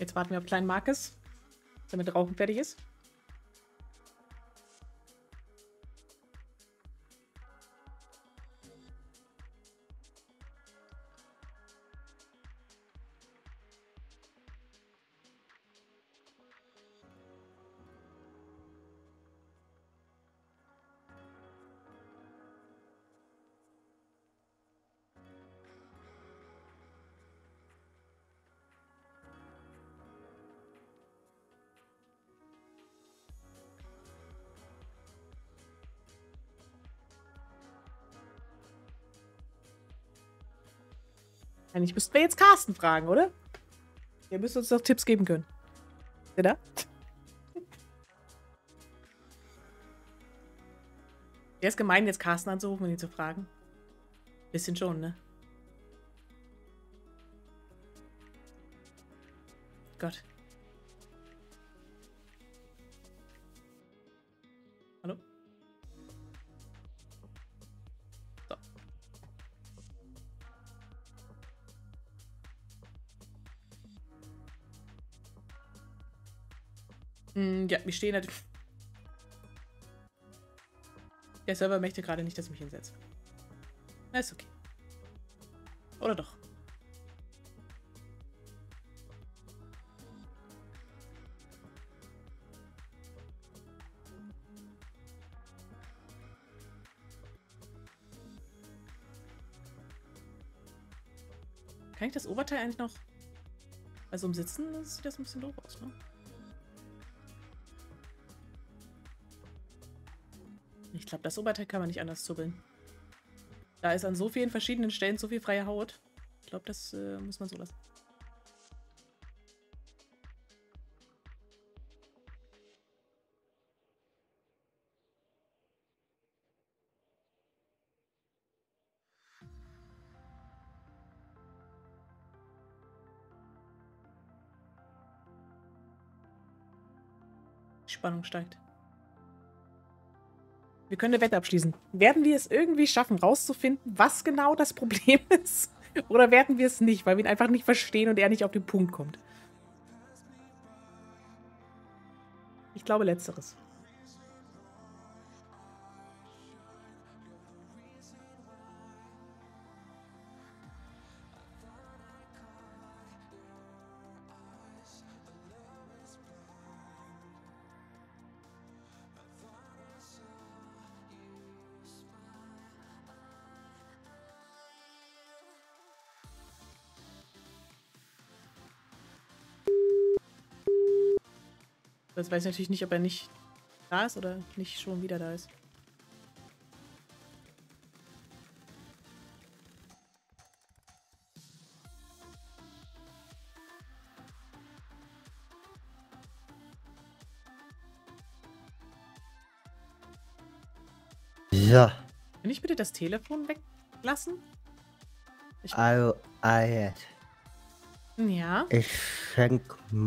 Jetzt warten wir auf kleinen Marcus, damit Rauchen fertig ist. Eigentlich müssten wir jetzt Carsten fragen, oder? Ihr müsst uns doch Tipps geben können. Der da? Der ist gemein, jetzt Carsten anzurufen und ihn zu fragen. Bisschen schon, ne? Gott. Mm, ja, wir stehen natürlich. Der Server möchte gerade nicht, dass ich mich hinsetze. Na, ist okay. Oder doch? Kann ich das Oberteil eigentlich noch... Also im Sitzen sieht das ein bisschen doof aus, ne? Ich glaube, das Oberteil kann man nicht anders zubbeln. Da ist an so vielen verschiedenen Stellen so viel freie Haut. Ich glaube, das äh, muss man so lassen. Spannung steigt. Wir können eine Wette abschließen. Werden wir es irgendwie schaffen, rauszufinden, was genau das Problem ist? Oder werden wir es nicht, weil wir ihn einfach nicht verstehen und er nicht auf den Punkt kommt? Ich glaube letzteres. Das weiß ich natürlich nicht, ob er nicht da ist oder nicht schon wieder da ist. So, Kann ich bitte das Telefon weglassen? Ich, also, jetzt. ja. Ich schenk,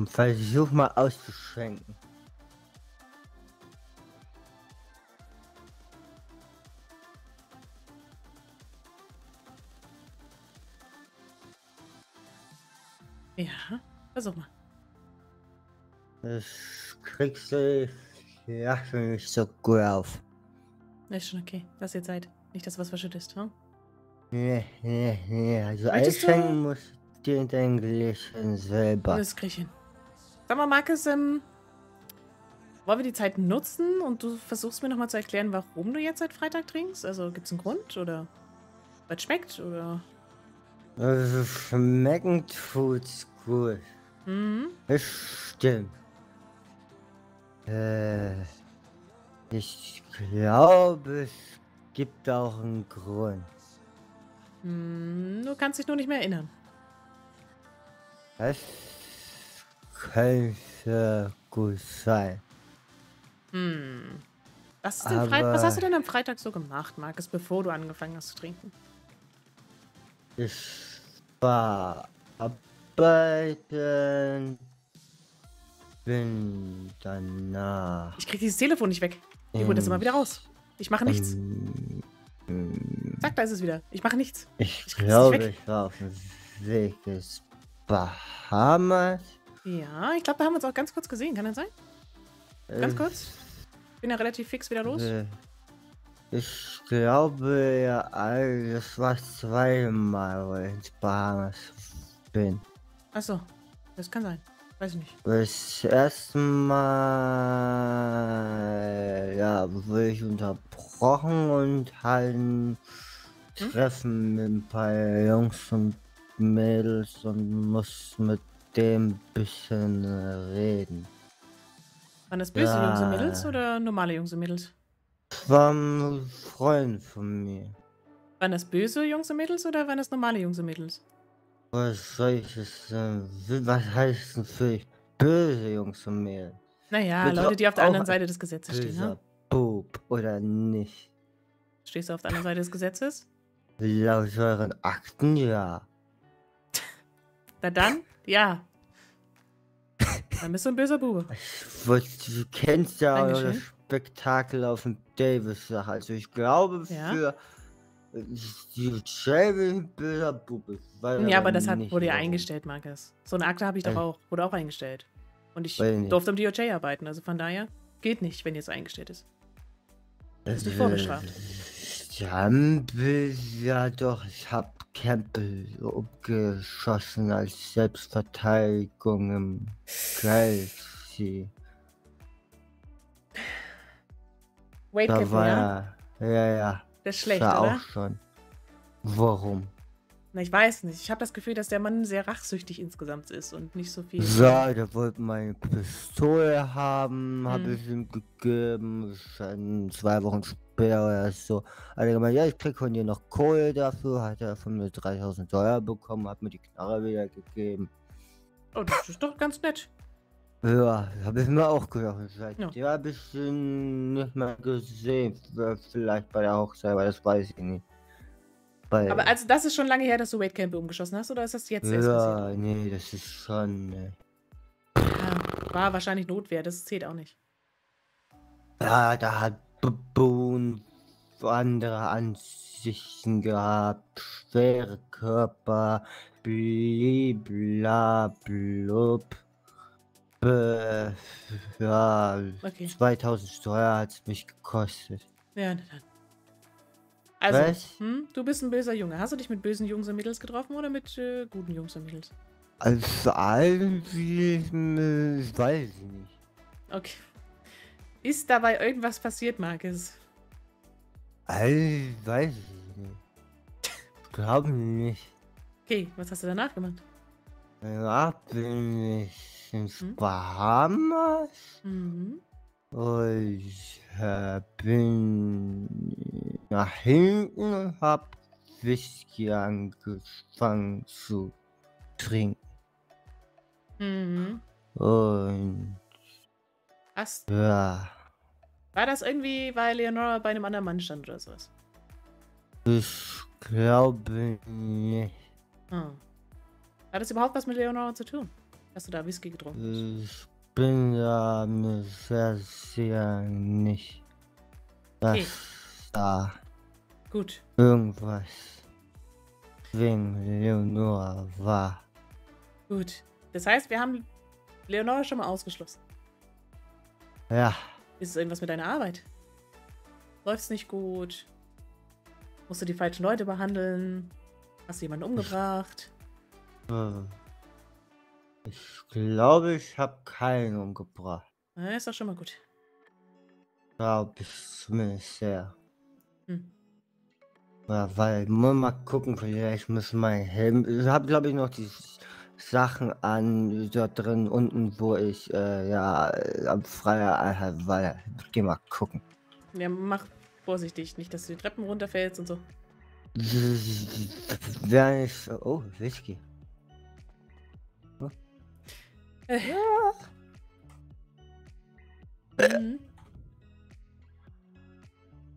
versuch mal auszuschenken. Ja. Versuch mal. Das kriegst du ja nicht so gut auf. Ist schon okay. Lass dir Zeit. Nicht, dass du was verschüttest, hm? Nee, nee, nee. Also Möchtest du- musst du dein Gläschen selber. Das krieg ich hin. Sag mal, Markus, ähm, wollen wir die Zeit nutzen und du versuchst mir nochmal zu erklären, warum du jetzt seit Freitag trinkst? Also gibt's einen Grund oder was schmeckt oder? Also schmecken tut's gut. Mhm. Das stimmt. Äh, ich glaube, es gibt auch einen Grund. Hm, du kannst dich nur nicht mehr erinnern. Das könnte gut sein. Hm. Was, ist denn Freit- was Aber- hast du denn am Freitag so gemacht, Markus, bevor du angefangen hast zu trinken? Ich war arbeiten, bin danach. Ich krieg dieses Telefon nicht weg. Ich hol das immer wieder raus. Ich mache nichts. Zack, da ist es wieder. Ich mache nichts. Ich Ich glaube, ich war auf dem Weg des Bahamas Ja, ich glaube, da haben wir uns auch ganz kurz gesehen. Kann das sein? Ganz Ich- kurz? Bin ja relativ fix wieder los. Ich glaube ja, all- das war zweimal, wo ich ins Bahamas bin. Achso, das kann sein. Weiß ich nicht. Das erste Mal, ja, wurde ich unterbrochen und halt ein Treffen mit ein paar Jungs und Mädels und muss mit dem ein bisschen äh, reden. Waren das böse Ja. Jungs und Mädels oder normale Jungs und Mädels? Das war ein Freund von mir. Waren das böse Jungs und Mädels oder waren das normale Jungs und Mädels? Was soll ich das denn? Was heißt denn für? Böse Jungs und Mädels? Naja, Bitte Leute, die auf der anderen Seite des Gesetzes stehen. Ne? Bub oder nicht? Stehst du auf der anderen Seite des Gesetzes? Laut euren Akten ja. Na dann, ja. Dann bist du ein böser Bube. Ich wollt- Du kennst ja auch noch das Dankeschön. Spektakel auf dem Davis-Sache. Also ich glaube Ja. für äh, die Shelby weiß Ja, aber das hat, wurde ja eingestellt, Markus. So eine Akte habe ich doch auch. Wurde auch eingestellt. Und ich durfte am DOJ arbeiten. Also von daher geht nicht, wenn jetzt eingestellt ist. ist nicht Äh, vorbestraft. Campbell, ja doch, ich hab Campbell umgeschossen als Selbstverteidigung im Galaxy. Campbell, war ja? ja. Das ist schlecht, war oder? auch schon. Warum? Na, ich weiß nicht. Ich habe das Gefühl, dass der Mann sehr rachsüchtig insgesamt ist und nicht so viel. Ja, der wollte meine Pistole haben, habe Mhm. ich ihm gegeben. Schon zwei Wochen später oder so. Hat er gemeint, ja, ich krieg von dir noch Kohle dafür. Hat er von mir 3000 Dollar bekommen, hat mir die Knarre wieder gegeben. Oh, das ist doch ganz nett. Ja, habe ich mir auch gedacht. Seitdem Ja. habe ich ihn nicht mehr gesehen. Vielleicht bei der Hochzeit, aber das weiß ich nicht. Weil, Aber also, das ist schon lange her, dass du Wade Campbell umgeschossen hast, oder ist das jetzt erst passiert? ja, nee, das ist schon. Ne. Ja, war wahrscheinlich Notwehr, das zählt auch nicht. Ja, da hat Boone andere Ansichten gehabt. Schwere Körper, blibla, blub. Äh, ja, Okay. 2000 Steuer hat es mich gekostet. Ja, dann. Also, Was? hm, du bist ein böser Junge. Hast du dich mit bösen Jungs und Mädels getroffen oder mit äh, guten Jungs und Mädels? Also irgendwie, äh, ich weiß ich nicht. Okay. Ist dabei irgendwas passiert, Marcus? Also, weiß ich nicht. Ich glaube nicht. Okay, was hast du danach gemacht? Ja, bin ich ins Hm? Bahamas Mhm. und äh, bin nach hinten und hab Whisky angefangen zu trinken. Mhm. Und Hast, ja, war das irgendwie, weil Leonora bei einem anderen Mann stand oder sowas? ich glaube nicht. Hm. Hat das überhaupt was mit Leonora zu tun? Dass du da Whisky getrunken hast? Ich bin da mir sehr sicher nicht, dass Okay. da Gut. irgendwas wegen Leonora war. Gut. Das heißt, wir haben Leonora schon mal ausgeschlossen. Ja, Ist es irgendwas mit deiner Arbeit? Läuft's nicht gut? Musst du die falschen Leute behandeln? Hast du jemanden umgebracht? Äh, ich glaube, ich habe keinen umgebracht. Na, ist doch schon mal gut. Glaube ich zumindest sehr. Hm. Ja, weil, muss mal gucken, vielleicht muss mein Helm. Ich habe, glaube ich, noch die Sachen an, dort drin unten, wo ich, äh, ja, am Freier, äh, weil, geh mal gucken. Ja, mach vorsichtig, nicht, dass du die Treppen runterfällst und so. Wer nicht, oh, Whisky. Mhm.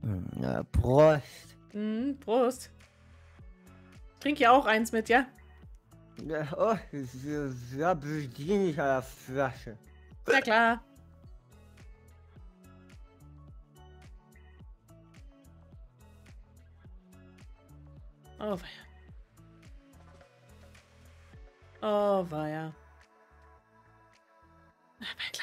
Hm, Ja, Prost. Mhm, Prost. Trink ja auch eins mit, ja? Ja, oh, ich- ja, bediene ich an der Flasche. Ja, klar. Oh, weia. Oh, weia. Perfect.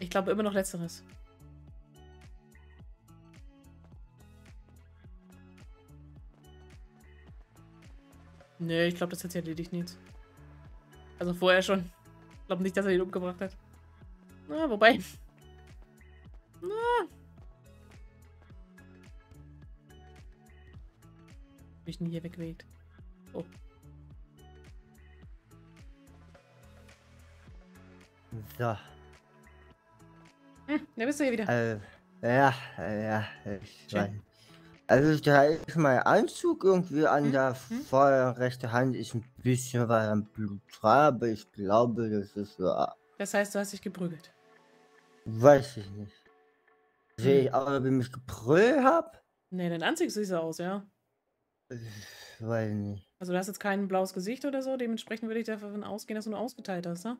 Ich glaube immer noch letzteres. Nee, ich glaube, das hat sich erledigt nichts. Also vorher schon. Ich glaube nicht, dass er ihn umgebracht hat. Na, wobei. Na. Mich nie hier weggewegt. Oh. So. Da bist du hier wieder. Äh, ja, ja, ich weiß. Also da ist mein Anzug irgendwie an Hm, der hm. vorderen rechten Hand ist ein bisschen was am Blut aber ich glaube, das ist ja, Das heißt, du hast dich geprügelt. weiß ich nicht. Sehe Hm. ich auch, ob ich mich gebrüllt habe? Nee, dein Anzug sieht so aus, ja. Ich weiß nicht. Also du hast jetzt kein blaues Gesicht oder so, dementsprechend würde ich davon ausgehen, dass du nur ausgeteilt hast, ne?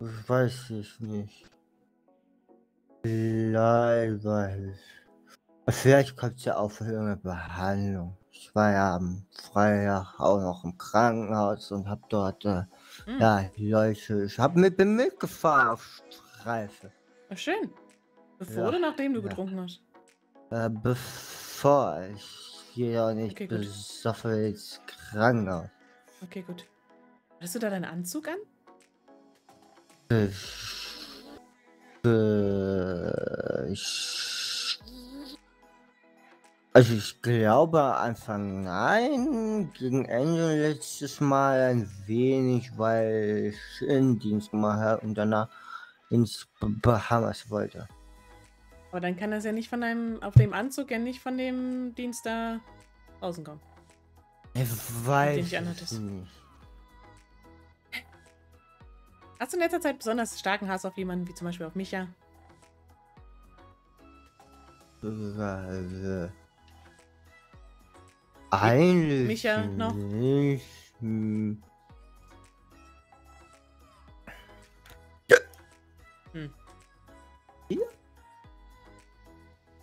Ich weiß ich nicht. Ich. Vielleicht kommt es ja auch für irgendeine Behandlung. Ich war ja am Freitag auch noch im Krankenhaus und hab dort, äh, Hm. ja, Leute, ich hab mit, bin mitgefahren auf Streife. Ach, schön. Bevor Ja, oder nachdem du ja. getrunken hast? Äh, bevor ich gehe ja nicht Okay, besoffen ins Krankenhaus. Okay, gut. Hast du da deinen Anzug an? Ich, äh, ich, also ich glaube Anfang nein, gegen Ende letztes Mal ein wenig, weil ich Innendienst gemacht habe und danach ins Bahamas wollte. Aber dann kann das ja nicht von deinem, auf dem Anzug ja nicht von dem Dienst da außen kommen. Ich weiß ich es anhattest. nicht. Hast du in letzter Zeit besonders starken Hass auf jemanden, wie zum Beispiel auf Micha? Äh, Eigentlich Micha noch? nicht. Hm.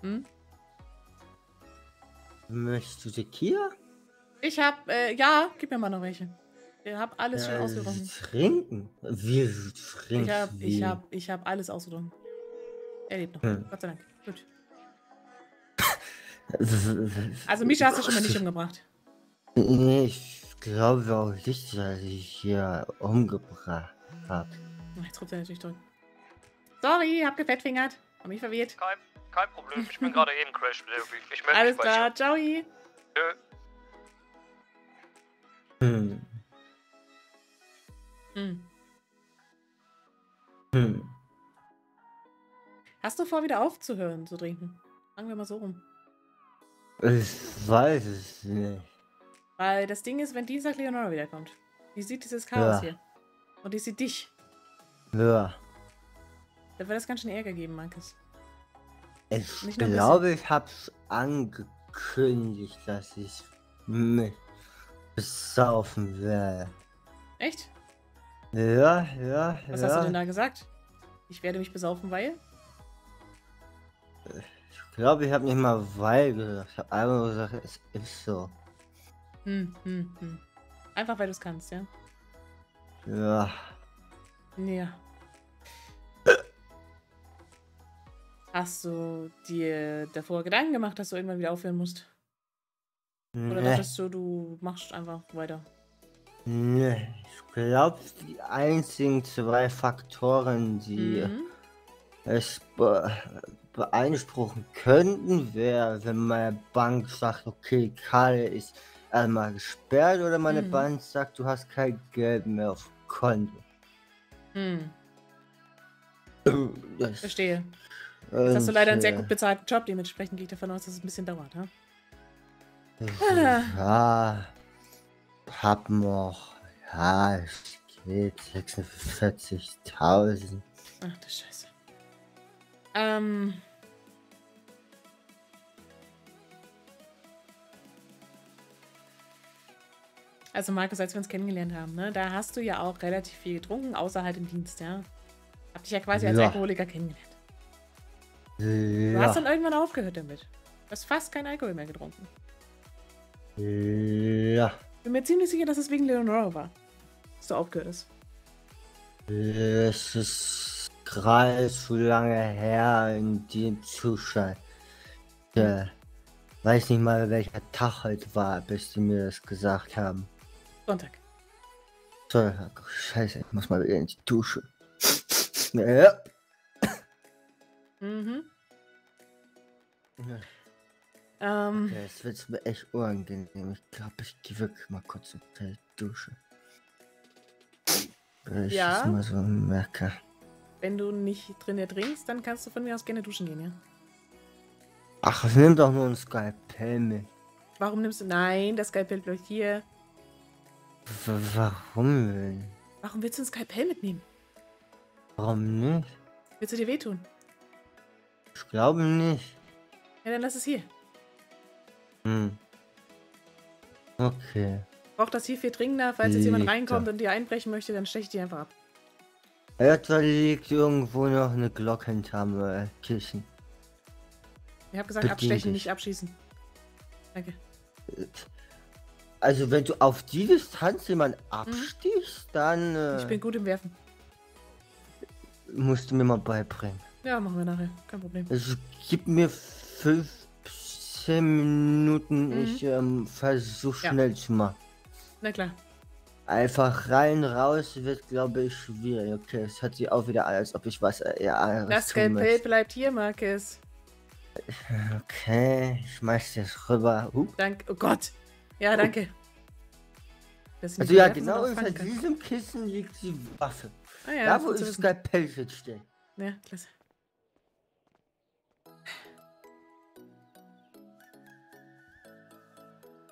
Hm? Möchtest du Tequila? Ich hab, äh, ja, gib mir mal noch welche. Ich hab alles schon Äh, ausgerochen. Trinken? Wir trinken. Ich hab, ich hab, ich hab alles ausgerochen. Er lebt noch. Hm. Gott sei Dank. Gut. Also Misha hast du schon mal nicht umgebracht. Nee, ich glaube auch nicht, dass ich hier umgebracht habe. Jetzt ruft er natürlich zurück. Sorry, hab gefettfingert. Hab mich verwirrt. Kein, kein Problem, ich bin gerade eben Crash. Ich melde Alles mich bei klar, ciao. Tschö. Hm. Hm. Hm. Hast du vor, wieder aufzuhören zu trinken? Sagen wir mal so rum. Ich weiß es nicht. Weil das Ding ist, wenn Dienstag Leonora wiederkommt, die sieht dieses Chaos Ja. hier. Und die sieht dich. Ja. Da wird es ganz schön Ärger geben, Markus. Ich Nicht glaube, ich hab's angekündigt, dass ich mich besaufen werde. Echt? Ja, ja, Was ja. hast du denn da gesagt? Ich werde mich besaufen, weil? Ich glaube, ich habe nicht mal weil gesagt. Ich habe einfach nur gesagt, es ist so. Hm, hm, hm. Einfach weil du es kannst, ja? Ja. Ja. Hast du dir davor Gedanken gemacht, dass du irgendwann wieder aufhören musst? Oder Nee, dachtest du, du machst einfach weiter? Nee. Ich glaube, die einzigen zwei Faktoren, die Mhm. es be beeinspruchen könnten, wäre, wenn meine Bank sagt, okay, Karl ist einmal gesperrt oder meine Mhm. Bank sagt, du hast kein Geld mehr auf Konto. Hm, Das, verstehe. Jetzt hast du leider einen sehr äh, gut bezahlten Job, dementsprechend gehe ich davon aus, dass es ein bisschen dauert, ha? äh, Ja, hab noch, ja, es geht 46.000. Ach du Scheiße. Ähm. Also Markus, als wir uns kennengelernt haben, ne, da hast du ja auch relativ viel getrunken, außer halt im Dienst, ja. Hab dich ja quasi als Ja. Alkoholiker kennengelernt. Du hast Ja, dann irgendwann aufgehört damit. Du hast fast kein Alkohol mehr getrunken. ja, Bin mir ziemlich sicher, dass es wegen Leonora war. Dass du aufgehört hast. es ist gerade zu lange her in dem Zustand. Ja, weiß nicht mal, welcher Tag heute war, bis die mir das gesagt haben. Sonntag. So, ach, scheiße, ich muss mal wieder in die Dusche. Ja. Mhm. Ähm, Ja, Jetzt wird's mir echt unangenehm. Ich glaube, ich gehe wirklich mal kurz in die Dusche. Weil ich Ja. das mal so merke. wenn du nicht drin ertrinkst, dann kannst du von mir aus gerne duschen gehen, ja? Ach, nimm doch nur ein Skalpell mit. Warum nimmst du. Nein, das Skalpell bleibt hier. W warum denn? Warum willst du ein Skalpell mitnehmen? Warum nicht? Willst du dir wehtun? Ich glaube nicht. Ja, dann lass es hier. Hm. Okay. Braucht das hier viel dringender, falls jetzt jemand reinkommt und dir einbrechen möchte, dann steche ich die einfach ab. Da liegt irgendwo noch eine Glocke hinterm äh, Kissen. Ich habe gesagt, Bedien abstechen, dich. nicht abschießen. Danke. Also, wenn du auf die Distanz jemanden abstichst, dann Mhm. Ich äh, bin gut im Werfen. musst du mir mal beibringen. Ja, machen wir nachher. Kein Problem. Also, gib mir 15 Minuten. Mhm. Ich ähm, versuche Ja. schnell zu machen. Na klar. Einfach rein, raus wird, glaube ich, schwierig. Okay, es hört sich auch wieder an, als ob ich was äh, ja, Das möchte. bleibt hier, Marcus. Okay, ich schmeiß das rüber. Uh. Danke. Oh Gott. Ja, danke. Also ja, werfen, genau unter diesem Kissen liegt die Waffe. Ah, ja, da, wo das. Skalpell jetzt steht. Ja, klasse.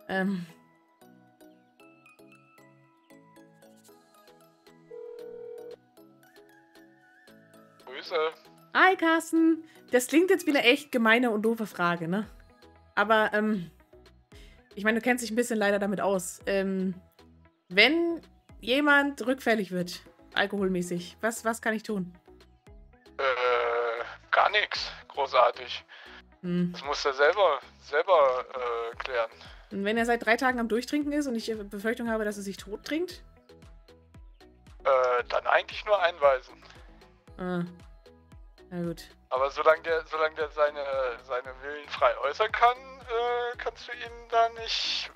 Ähm. Grüße. Hi, Carsten. Das klingt jetzt wie eine echt gemeine und doofe Frage, ne? Aber, ähm. Ich meine, du kennst dich ein bisschen leider damit aus. Ähm. Wenn jemand rückfällig wird, alkoholmäßig, was, was kann ich tun? Äh, gar nichts. Großartig. Hm. Das muss er selber, selber äh, klären. Und wenn er seit drei Tagen am Durchtrinken ist und ich Befürchtung habe, dass er sich tot trinkt? Äh, dann eigentlich nur einweisen. Ah. Na gut. Aber solange der, solange der seine, seine Willen frei äußern kann, äh, kannst du ihn da nicht,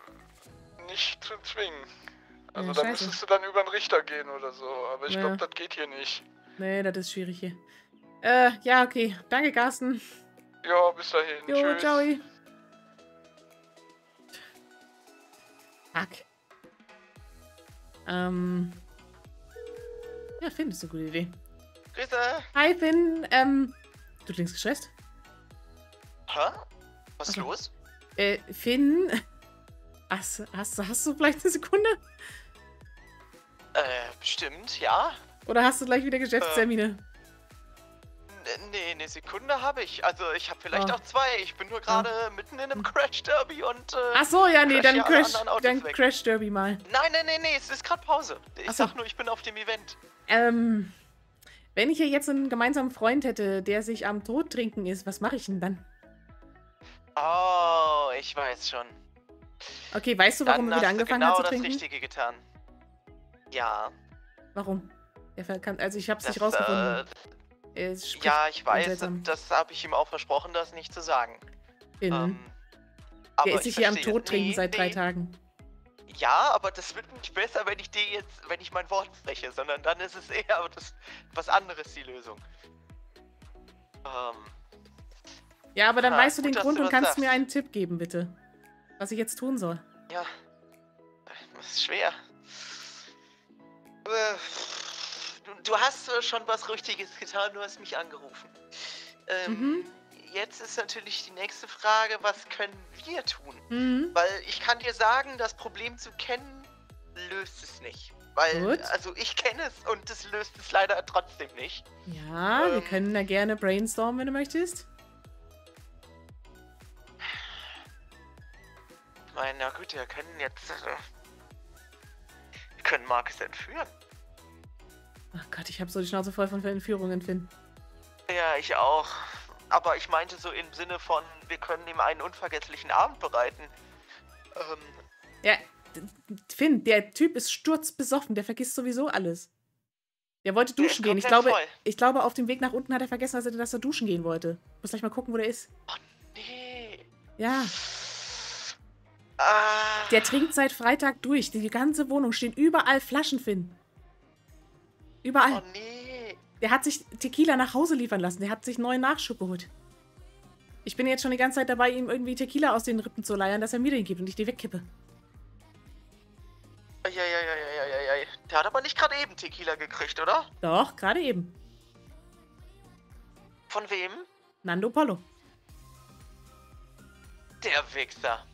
nicht zu zwingen. Also Ja, da müsstest du dann über den Richter gehen oder so. Aber ich Ja. glaube, das geht hier nicht. Nee, das ist schwierig hier. Äh, ja, okay. Danke, Carsten. Ja, bis dahin. Jo, Tschüss. ciao. Fuck. Ähm. Ja, Finn ist eine gute Idee. Grüße. Hi, Finn. Ähm, du klingst gestresst. Hä? Was ist Also- los? Äh, Finn. Hast, hast, hast du vielleicht eine Sekunde? Äh, bestimmt, ja. Oder hast du gleich wieder Geschäftstermine? N nee, eine Sekunde habe ich. Also ich habe vielleicht Oh. auch zwei. Ich bin nur gerade mitten in einem Crash Derby und. Äh, Ach so, ja, nee, dann Crash, dann weg. Crash Derby mal. Nein, nein, nein, nee, es ist gerade Pause. Ich Ach so. sag nur, ich bin auf dem Event. Ähm, wenn ich hier jetzt einen gemeinsamen Freund hätte, der sich am Tod trinken ist, was mache ich denn dann? Oh, ich weiß schon. Okay, weißt du, warum Dann er wieder angefangen genau hat zu das trinken? Richtige getan. Ja. Warum? Also ich hab's Das, nicht rausgefunden. äh, Es spricht ja, ich weiß, das habe ich ihm auch versprochen, das nicht zu sagen. Ähm, der aber ist ich sich hier am. Tod trinken Nee, seit drei nee. Tagen. Ja, aber das wird nicht besser, wenn ich dir jetzt, wenn ich mein Wort spreche, sondern dann ist es eher das, was anderes die Lösung. Ähm, Ja, aber dann Ah, weißt du gut, den dass Grund du und kannst sagst. mir einen Tipp geben, bitte. Was ich jetzt tun soll. ja. Das ist schwer. Äh, Du, hast äh, schon was Richtiges getan, du hast mich angerufen. Ähm, Mhm. Jetzt ist natürlich die nächste Frage, was können wir tun? Mhm. Weil ich kann dir sagen, das Problem zu kennen löst es nicht. Weil, Gut. also ich kenne es und es löst es leider trotzdem nicht. Ja, wir Ähm. können da gerne brainstormen, wenn du möchtest. Ich meine, na gut, wir können jetzt. Äh, wir können Marcus entführen. Ach Gott, ich habe so die Schnauze voll von Entführungen, Finn. Ja, ich auch. Aber ich meinte so im Sinne von, wir können ihm einen unvergesslichen Abend bereiten. Ähm, Ja, Finn, der Typ ist sturzbesoffen, der vergisst sowieso alles. Der wollte Der duschen ist gehen. Ich glaube, voll. ich glaube, auf dem Weg nach unten hat er vergessen, dass er, dass er duschen gehen wollte. Muss gleich mal gucken, wo der ist. nee. Ja, Ah, der trinkt seit Freitag durch. Die ganze Wohnung stehen überall Flaschen, Finn. Überall. Oh nee. Der hat sich Tequila nach Hause liefern lassen. Der hat sich neuen Nachschub geholt. Ich bin jetzt schon die ganze Zeit dabei, ihm irgendwie Tequila aus den Rippen zu leiern, dass er mir den gibt und ich die wegkippe. Ja, ja, ja, ja, ja, ja, ja. Der hat aber nicht gerade eben Tequila gekriegt, oder? Doch, gerade eben. Von wem? Nando Polo. Der Wichser.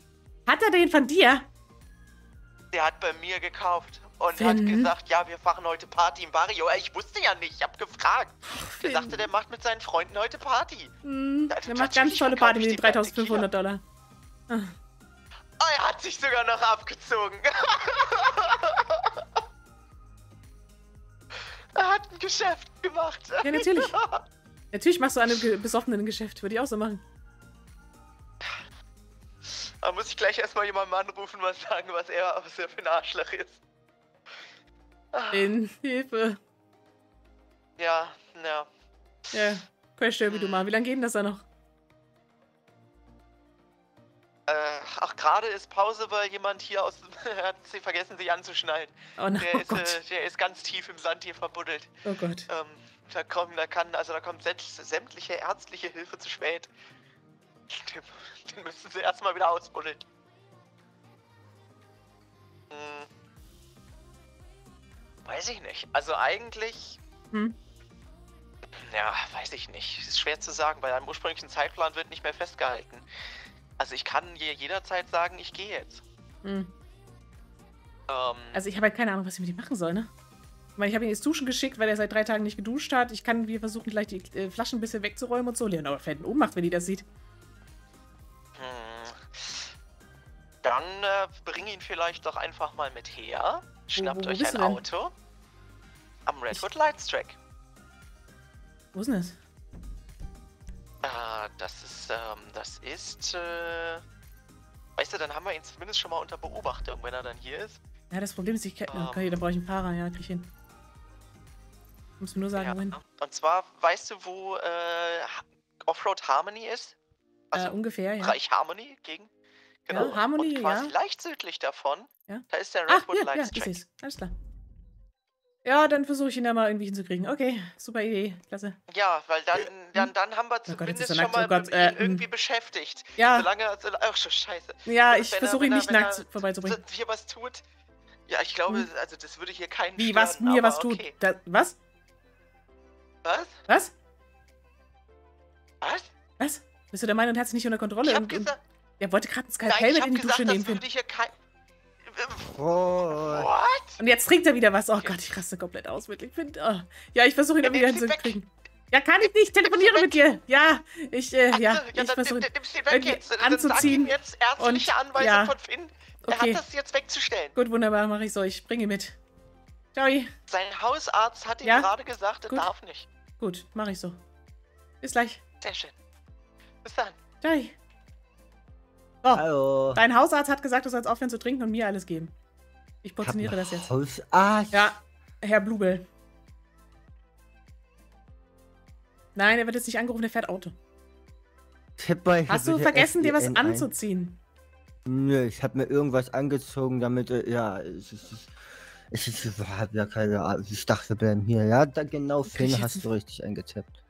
Hat er den von dir? Der hat bei mir gekauft und hat Finn? gesagt, ja, wir machen heute Party im Barrio. Ich wusste ja nicht, ich hab gefragt. Der Finn. sagte, der macht mit seinen Freunden heute Party. Hm, Ja, der macht ganz tolle Party mit den dem beim 3500 Dollar. Oh, er hat sich sogar noch abgezogen. er hat ein Geschäft gemacht. Ja, natürlich. Natürlich machst du an einem besoffenen Geschäft. Würde ich auch so machen. Da muss ich gleich erstmal jemanden anrufen, mal sagen, was er, was er für ein Arschloch ist. Ah, In Hilfe. Ja, ja. Ja, Crash Derby, du mal. Wie lange geht denn das da noch? Äh, ach, gerade ist Pause, weil jemand hier aus dem. hat sie vergessen, sich anzuschnallen. Oh, no, Der, oh ist, äh, der ist ganz tief im Sand hier verbuddelt. Oh Gott. Ähm, da kommt, da kann, also da kommt sämt- sämtliche ärztliche Hilfe zu spät. Den, den müssen sie erstmal wieder ausbuddeln. Hm. Weiß ich nicht. Also eigentlich, Hm? ja, weiß ich nicht. Ist schwer zu sagen, weil am ursprünglichen Zeitplan wird nicht mehr festgehalten. Also ich kann je, jederzeit sagen, ich gehe jetzt. Hm. Ähm, Also ich habe halt keine Ahnung, was ich mit ihm machen soll, ne? Ich meine, ich habe ihn ins Duschen geschickt, weil er seit drei Tagen nicht geduscht hat. Ich kann wir versuchen, gleich die äh, Flaschen ein bisschen wegzuräumen und so. Leon aber fällt einen ummacht, wenn die das sieht. Hm. Dann äh, bring ihn vielleicht doch einfach mal mit her. Schnappt wo- wo euch ein? Auto. Am Redwood Lights Track. Wo ist denn das? Äh, das ist, ähm, das ist, äh. Weißt du, dann haben wir ihn zumindest schon mal unter Beobachtung, wenn er dann hier ist. Ja, das Problem ist, ich kann. Ähm. Okay, dann brauche ich einen Fahrer, ja, krieg ich hin. Muss mir nur sagen, Ja. wohin. Und zwar, weißt du, wo äh, Offroad Harmony ist? Also äh, ungefähr, ja. Bereich Harmony gegen. Genau. Harmony, und quasi ja. leicht südlich davon. Ja. Da ist der Ach, Redwood ja, ja, Lights ich Track. Alles klar. Ja, dann versuche ich ihn da mal irgendwie hinzukriegen. Okay, super Idee. Klasse. Ja, weil dann, dann, dann haben wir Oh Gott, zumindest ist er schon. Oh mal Gott, ihn äh, irgendwie beschäftigt. Ja, Solange, so, ach schon scheiße. ja, wenn ich er- versuche wenn ihn nicht wenn nackt vorbeizubringen. So, hier was tut. Ja, ich glaube, Hm. also das würde hier keinen Wie, stören, was mir was tut? okay. Da, was? Was? Was? Was? Was? Bist du der Meinung, er hat sich nicht unter Kontrolle? Ich hab und, gesagt, er wollte gerade ein Skalpell ich mit in die gesagt, Dusche nehmen. Finn. würde hier kein... Oh, What? Und jetzt trinkt er wieder was. Oh Gott, ich raste komplett aus, wirklich. Find, oh. Ja, ich versuche ihn Ja, wieder hinzukriegen. Ja, kann ich nicht. Telefoniere mit dir. Ja, ich, äh, ja, Ach so, ich versuche. anzuziehen jetzt ärztliche und- Anweisung ja. von Finn. Er Okay, hat das jetzt wegzustellen. gut, wunderbar, mache ich so. Ich bringe ihn mit. Ciao. Sein Hausarzt hat ihm Ja, gerade gesagt, er gut. darf nicht. Gut, mache ich so. Bis gleich. Sehr schön. Bis dann. Ciao. So, hallo. dein Hausarzt hat gesagt, du sollst aufhören zu trinken und mir alles geben. Ich Ich portioniere das jetzt. Hausarzt. Ja, Herr Blubel. Nein, er wird jetzt nicht angerufen, er fährt Auto. Tipp hier Hast du vergessen, dir was ein. anzuziehen? Nö, ich hab mir irgendwas angezogen, damit, äh, ja, es ist, es ist, ich hab ja keine Ahnung, ich dachte, wir bleiben hier. Ja, da genau, ich Finn, hast du richtig eingetippt.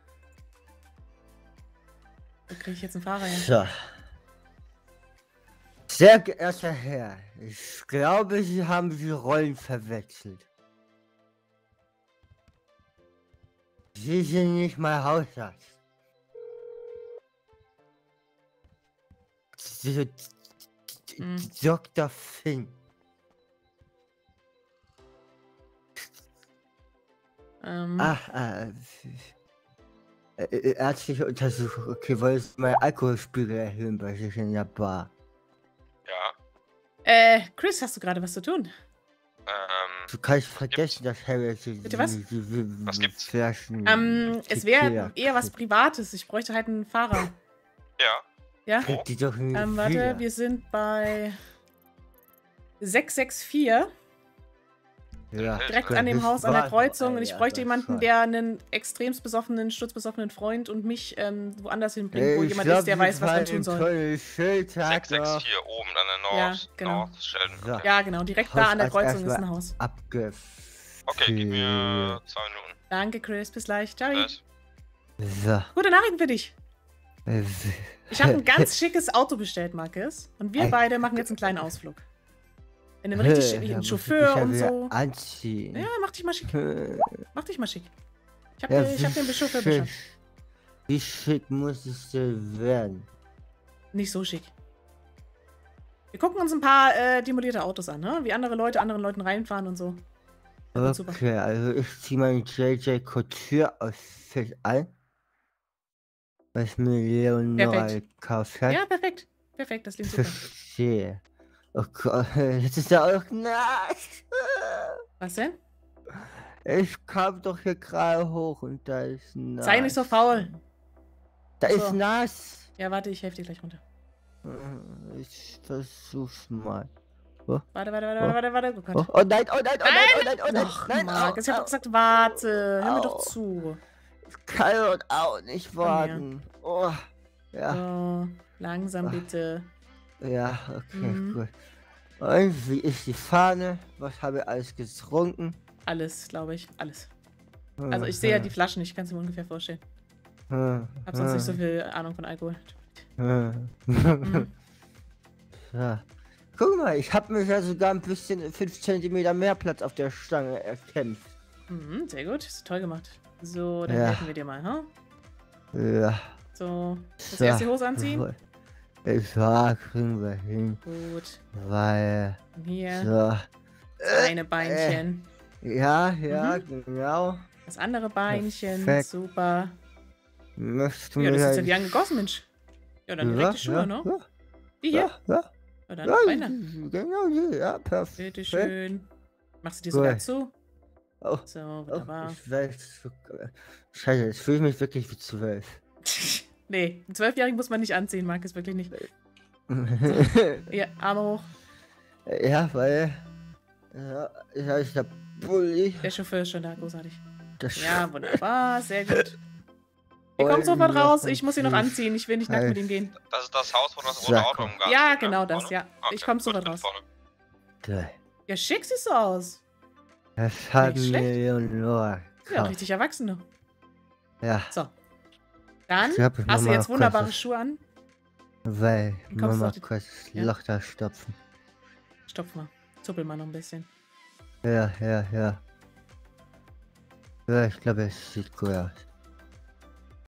Da kriege ich jetzt einen Fahrer her. So. Sehr geehrter Herr, ich glaube, Sie haben die Rollen verwechselt. Sie sind nicht mein Hausarzt. D- Hm. Dr. Finn. Ähm, Ach, äh, äh, äh, ärztliche Untersuchung. Okay, wollen Sie meinen Alkoholspiegel erhöhen bei sich in der Bar? Ja. äh, Chris, hast du gerade was zu tun? Ähm, Du kannst vergessen, dass Harry Bitte was? Was gibt's? Flaschen Ähm, es wäre eher was. Privates. Ich bräuchte halt einen Fahrer. ja. Ja? Die doch Ähm, warte, wir sind bei 664, ja, direkt an dem Haus an der Kreuzung. Und ich ja, bräuchte jemanden, der einen extremst besoffenen, sturzbesoffenen Freund und mich ähm, woanders hinbringt, wo Ich jemand glaub, ist, der weiß, was man tun soll. Tunnel Schildtag 664 oben an der Ja, North, genau. North Sheldon. So. Ja, genau, direkt da an der Kreuzung ist ein Haus. abge... Okay, gib mir zwei Minuten. Danke, Chris. Bis gleich. Ciao. Tschüss. So. Gute Nachrichten für dich. Ich habe ein ganz schickes Auto bestellt, Marcus. Und wir beide machen jetzt einen kleinen Ausflug. In einem richtig schicken Chauffeur und so. Anziehen. Ja, mach dich mal schick. Mach dich mal schick. Ich hab, ja, ich hab den schick- beschafft. Wie schick muss es denn werden? Nicht so schick. Wir gucken uns ein paar äh, demolierte Autos an, ne? Wie andere Leute anderen Leuten reinfahren und so. Das. Okay, also ich zieh mein JJ Couture Outfit an. Was mir Leonora gekauft hat. Ja, perfekt. Perfekt, das klingt super. Verstehe. Oh Gott, jetzt ist er auch nass. Was denn? Ich kam doch hier gerade hoch und da ist nass. Sei nicht so faul. Da So. ist nass. Ja, warte, ich helfe dir gleich runter. Ich versuch's mal. Warte, warte, warte, Oh. warte, warte, warte. Oh Oh, oh nein, oh nein, oh nein, oh nein, oh nein, Ach, nein, Marc, ich hab doch gesagt, warte. Hör mir doch zu. Ich kann dort auch nicht warten. Oh, ja, So, langsam bitte. Ja, okay, Mhm. gut. Und wie ist die Fahne? Was habe ich alles getrunken? Alles, glaube ich. Alles. Also ich sehe ja Hm, die Flaschen, ich kann es mir ungefähr vorstellen. hm, Hab sonst nicht so hm, viel Ahnung von Alkohol. hm. Mhm. Ja. Guck mal, ich habe mir ja sogar ein bisschen 5 cm mehr Platz auf der Stange erkämpft. Mhm, sehr gut, du toll gemacht. So, dann Ja. helfen wir dir mal, ha? Ja. So, das so, erste Hose anziehen. jawohl. Ich war, kriegen wir hin, Gut. weil hier, so. eine Beinchen. Ja, ja, genau. Das andere Beinchen, Perfekt. super. Möchtest du Ja, das ist ja wie angegossen, Mensch. Ja, dann direkt die Schuhe, ja, ne? Ja, Die hier. ja, ja, Ja, dann ja, genau, ja, perfekt. Bitteschön. Machst du dir sogar zu? Oh, So, oh, wunderbar. ich weiß, scheiße, jetzt fühle ich mich wirklich wie zwölf. nee, einen Zwölfjährigen muss man nicht anziehen, mag es wirklich nicht. Ja, Arme hoch. ja, weil, ja, da ist der Bulli. Der Chauffeur ist schon da, großartig. Das Ja, wunderbar, sehr gut. Wir kommen sofort raus, ich muss ihn noch anziehen, ich will nicht nackt mit ihm gehen. Das ist das Haus, wo das rote Auto Garten Ja, ne? genau das, ja. Okay, Ich komm sofort raus. Ja, schick siehst du aus. Das hat. Leonora Ja, richtig erwachsen, du. Ja, So. Dann hast du jetzt wunderbare Schuhe an. weil, Mama kurz das Ja. Loch da stopfen. Stopf mal. Zuppel mal noch ein bisschen. Ja, ja, ja. Ja, ich glaube, es sieht gut aus.